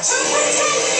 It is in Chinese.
小灰灰